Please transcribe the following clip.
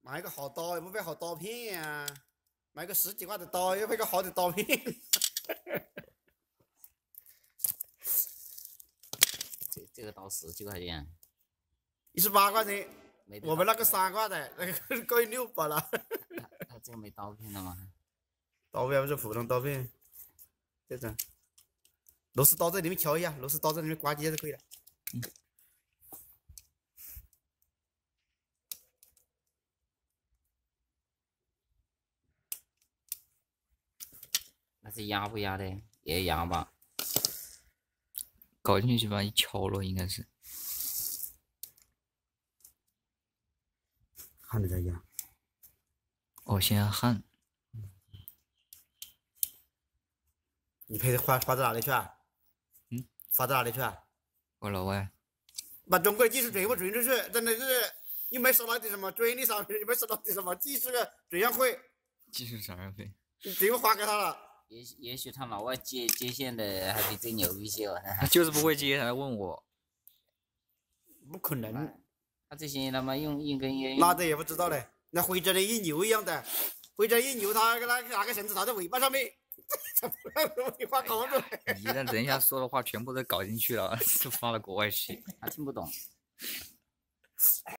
买个好刀，又不配好刀片呀？买个十几万的刀，又配个好的刀片。这这个刀十几块钱，一十八块钱，没我们那个三块的，那个贵六百了。这个没刀片的吗？刀片不是普通刀片，这种螺丝刀在里面敲一下，螺丝刀在里面刮几下就可以了。那是压不压的？也压吧。搞进去吧，一敲了应该是。焊的在压。哦，先要焊。你配发发到哪里去啊？嗯，发到哪里去啊？我老外。把中国的技术全部传出去，真的是又没收到点什么专利上面，又没收到点什么技术的转让费，技术转让费，全部花给他了。也许也许他老外接接线的还比这牛逼些哦。他 就是不会接，还问我。不可能，他这些他妈用硬跟硬。那这也不知道嘞。那徽州的一牛一样的，徽州一牛，他那拿个绳子套在尾巴上面，你画搞不懂。你那等一下说的话全部都搞进去了，就发到国外去。他听不懂。